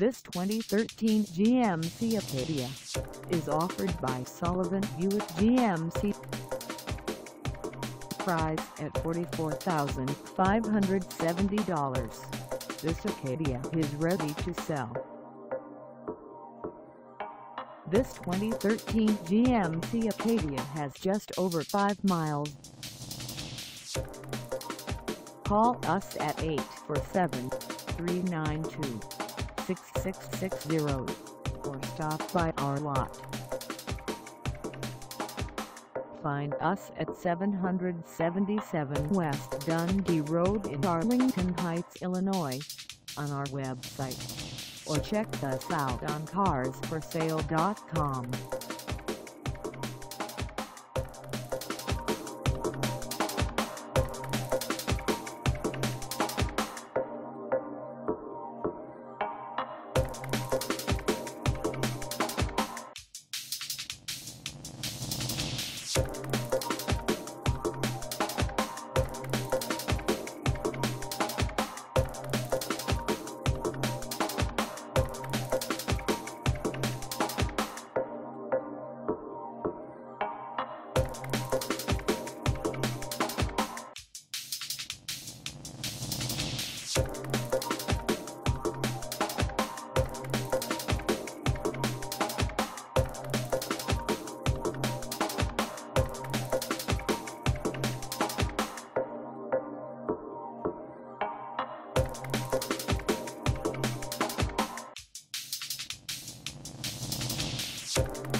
This 2013 GMC Acadia is offered by Sullivan Buick GMC. Price at $44,570. This Acadia is ready to sell. This 2013 GMC Acadia has just over 5 miles. Call us at 847-392-6660 or stop by our lot. Find us at 777 West Dundee Road in Arlington Heights, Illinois on our website or check us out on carsforsale.com. Thank